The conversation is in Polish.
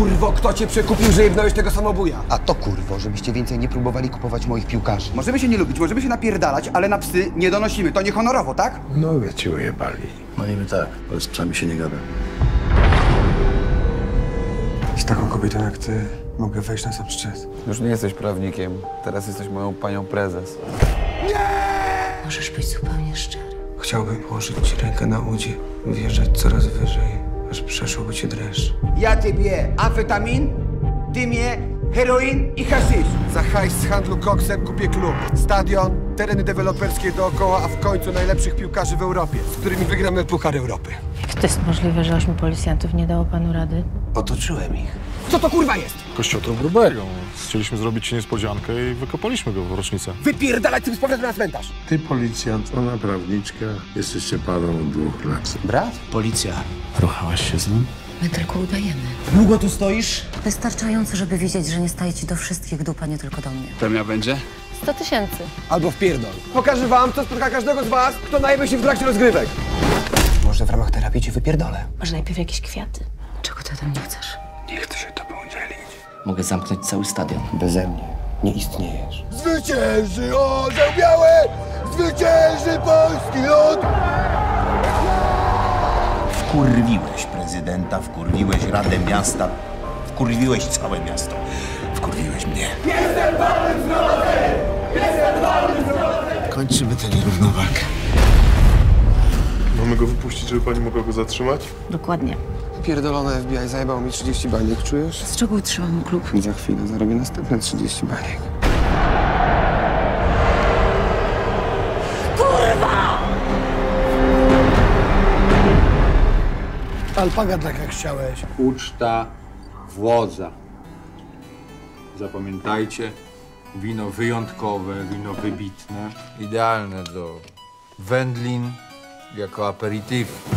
kurwo, kto cię przekupił, że jebnąłeś tego samobuja? A to kurwo, żebyście więcej nie próbowali kupować moich piłkarzy. Możemy się nie lubić, możemy się napierdalać, ale na psy nie donosimy. To niehonorowo, tak? Nogę ci ujebali. No niby tak, ale z psami się nie gada. Z taką kobietą jak ty mogę wejść na sam szczyt. Już nie jesteś prawnikiem, teraz jesteś moją panią prezes. Możesz być zupełnie szczery. Chciałbym położyć ci rękę na udzie, wjeżdżać coraz wyżej, aż przeszłoby ci dreszcz. Ja ciebie amfetamin, ty mnie heroin i haszysz. Za hajs z handlu koksem kupię klub, stadion, tereny deweloperskie dookoła, a w końcu najlepszych piłkarzy w Europie, z którymi wygramy Puchar Europy. Jak to jest możliwe, że ośmiu policjantów nie dało panu rady? Otoczyłem ich. Co to kurwa jest? Kościotrup grubego. Chcieliśmy zrobić ci niespodziankę i wykopaliśmy go w rocznicę. Wypierdalać tym z powrotem na cmentarz. Ty policjant, ona prawniczka. Jesteście parą od dwóch lat. Brat? Policja. Ruchałaś się z nim? My tylko udajemy. Długo tu stoisz? Wystarczająco, żeby wiedzieć, że nie staje ci do wszystkich dupa, nie tylko do mnie. Premia będzie? 100 tysięcy. Albo wpierdol. Pokażę wam, co spotka każdego z was, kto najebie się w trakcie rozgrywek. Może w ramach terapii ci wypierdolę. Może najpierw jakieś kwiaty? Czego ty ode mnie chcesz? Mogę zamknąć cały stadion. Beze mnie nie istniejesz. Zwycięży orzeł biały! Zwycięży polski lud! Wkurwiłeś prezydenta, wkurwiłeś Radę Miasta, wkurwiłeś całe miasto. Wkurwiłeś mnie. Kończymy tę nierównowagę. Mamy go wypuścić, żeby pani mogła go zatrzymać? Dokładnie. Pierdolone FBI zajebał mi 30 baniek, czujesz? Z czego utrzymam klub? Za chwilę zarobię następne 30 baniek. Alpaga tak jak chciałeś. uczta włodza. Zapamiętajcie, wino wyjątkowe, wino wybitne. Idealne do wędlin jako aperitif.